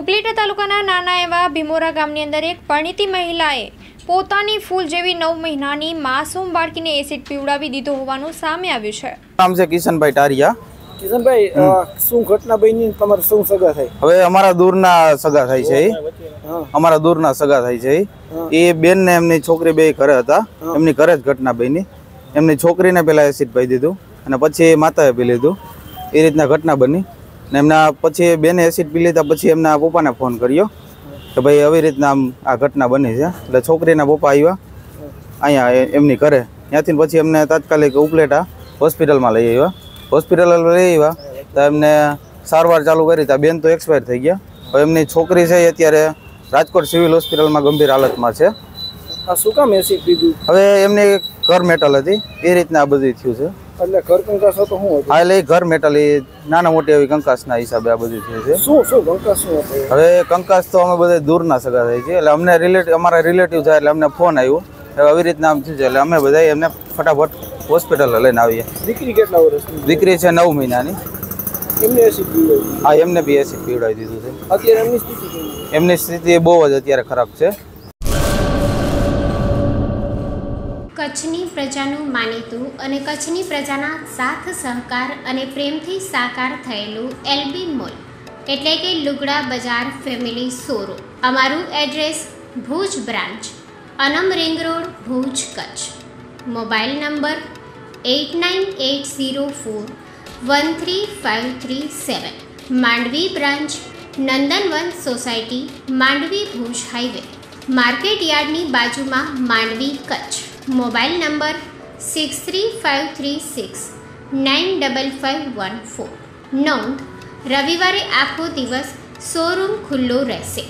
ઉપલેટા તાલુકાના નાના એવા ભીમોરા ગામની અંદર એક પરિણીતી મહિલાએ પોતાની ફૂલ જેવી નવ મહિનાની માસૂમ બાળકીને એસિડ પીવડાવી દીધો હોવાનું સામે આવ્યું છે. નામ છે કિશનભાઈ ટારિયા. કિશનભાઈ શું ઘટના બની તમારે શું સગા થઈ? હવે અમારા દૂરના સગા થાય છે. અમારા દૂરના સગા થાય છે. એ બેન ને એમની છોકરી બે ઘરે હતા. એમની ઘરે જ ઘટના બની. એમની છોકરીને પેલા એસિડ પાઈ દીધું અને પછી માતાએ પી લીધું. એ રીતના ઘટના બની. ને એમના પછી બેને એસિડ પી લીધા પછી એમના પપ્પાને ફોન કર્યો કે ભાઈ આવી રીતના આમ આ ઘટના બની છે. એટલે છોકરીના પપ્પા આવ્યા અહીંયા એમની ઘરે. ત્યાંથી પછી એમને તાત્કાલિક ઉપલેટા હોસ્પિટલમાં લઈ આવ્યા. હોસ્પિટલ લઈ આવ્યા તો એમને સારવાર ચાલુ કરી હતા બેન તો એક્સપાયર થઈ ગયા. હવે એમની છોકરી છે એ અત્યારે રાજકોટ સિવિલ હોસ્પિટલમાં ગંભીર હાલતમાં છે. શું કામ એસિડ પીધું? હવે એમની ઘર મેટલ હતી એ રીતના આ બધું થયું છે. એટલે ઘર કંકાસ તો શું હતું? હા એટલે ઘર મેટલ એ નાના મોટી એવી કંકાસના હિસાબે આ બધું થયું છે. શું શું કંકાસ શું હતું? હવે કંકાસ તો અમે બધા દૂરના સગા થઈ છે. એટલે અમને રિલેટિવ અમારા રિલેટિવ થાય એટલે અમને ફોન આવ્યો. હવે આવી રીતના આમ થયું છે. એટલે અમે બધા એમને ફટાફટ હોસ્પિટલ લઈને આવીએ. દીકરી કેટલા વર્ષની દીકરી છે નવ મહિનાની. એમને એસિડ પીવડાવી હા એમને બી એસિડ પીવડાવી દીધું છે. અત્યારે એમની સ્થિતિ? એમની સ્થિતિ બહુ જ અત્યારે ખરાબ છે. કચ્છની પ્રજાનું માનીતું અને કચ્છની પ્રજાના સાથ, સહકાર અને પ્રેમથી સાકાર થયેલું એલબી મોલ. એટલે કે લુગડા બજાર ફેમિલી સોરો. અમારું address Bhuj branch, Anam ring road, Bhuj Kutch. Mobile number eight nine eight zero four one three five three seven. Mandvi branch, Nandanvan society, Mandvi Bhuj highway. Market યાર્ડની બાજુમાં Mandvi Kutch. Mobile number six three five three six nine double five one four નોંધ, રવિવારે આખો દિવસ showroom ખુલ્લો રહેશે.